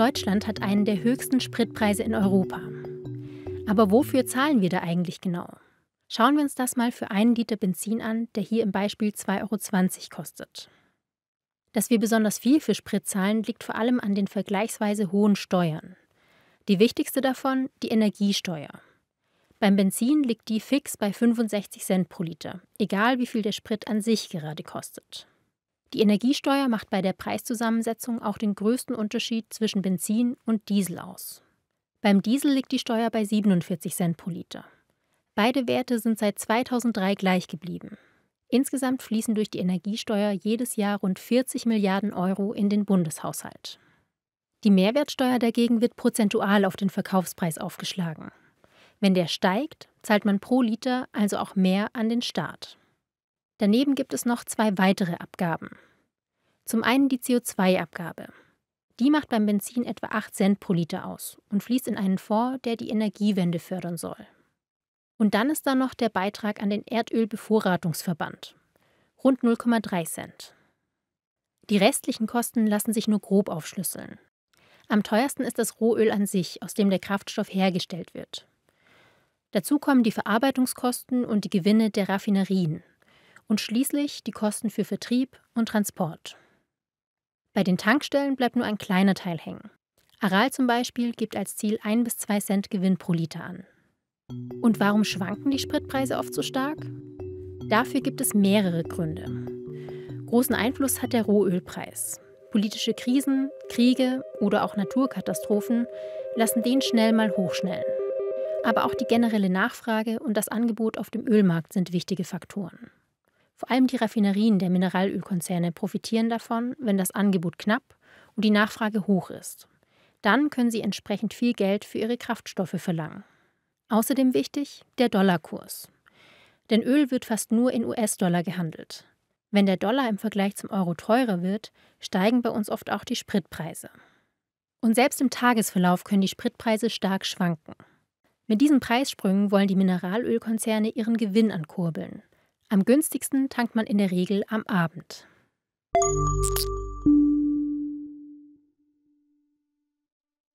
Deutschland hat einen der höchsten Spritpreise in Europa. Aber wofür zahlen wir da eigentlich genau? Schauen wir uns das mal für einen Liter Benzin an, der hier im Beispiel 2,20 Euro kostet. Dass wir besonders viel für Sprit zahlen, liegt vor allem an den vergleichsweise hohen Steuern. Die wichtigste davon die Energiesteuer. Beim Benzin liegt die fix bei 65 Cent pro Liter, egal wie viel der Sprit an sich gerade kostet. Die Energiesteuer macht bei der Preiszusammensetzung auch den größten Unterschied zwischen Benzin und Diesel aus. Beim Diesel liegt die Steuer bei 47 Cent pro Liter. Beide Werte sind seit 2003 gleich geblieben. Insgesamt fließen durch die Energiesteuer jedes Jahr rund 40 Milliarden Euro in den Bundeshaushalt. Die Mehrwertsteuer dagegen wird prozentual auf den Verkaufspreis aufgeschlagen. Wenn der steigt, zahlt man pro Liter also auch mehr an den Staat. Daneben gibt es noch zwei weitere Abgaben. Zum einen die CO2-Abgabe. Die macht beim Benzin etwa 8 Cent pro Liter aus und fließt in einen Fonds, der die Energiewende fördern soll. Und dann ist da noch der Beitrag an den Erdölbevorratungsverband. Rund 0,3 Cent. Die restlichen Kosten lassen sich nur grob aufschlüsseln. Am teuersten ist das Rohöl an sich, aus dem der Kraftstoff hergestellt wird. Dazu kommen die Verarbeitungskosten und die Gewinne der Raffinerien und schließlich die Kosten für Vertrieb und Transport. Bei den Tankstellen bleibt nur ein kleiner Teil hängen. Aral zum Beispiel gibt als Ziel 1 bis 2 Cent Gewinn pro Liter an. Und warum schwanken die Spritpreise oft so stark? Dafür gibt es mehrere Gründe. Großen Einfluss hat der Rohölpreis. Politische Krisen, Kriege oder auch Naturkatastrophen lassen den schnell mal hochschnellen. Aber auch die generelle Nachfrage und das Angebot auf dem Ölmarkt sind wichtige Faktoren. Vor allem die Raffinerien der Mineralölkonzerne profitieren davon, wenn das Angebot knapp und die Nachfrage hoch ist. Dann können sie entsprechend viel Geld für ihre Kraftstoffe verlangen. Außerdem wichtig der Dollarkurs. Denn Öl wird fast nur in US-Dollar gehandelt. Wenn der Dollar im Vergleich zum Euro teurer wird, steigen bei uns oft auch die Spritpreise. Und selbst im Tagesverlauf können die Spritpreise stark schwanken. Mit diesen Preissprüngen wollen die Mineralölkonzerne ihren Gewinn ankurbeln. Am günstigsten tankt man in der Regel am Abend.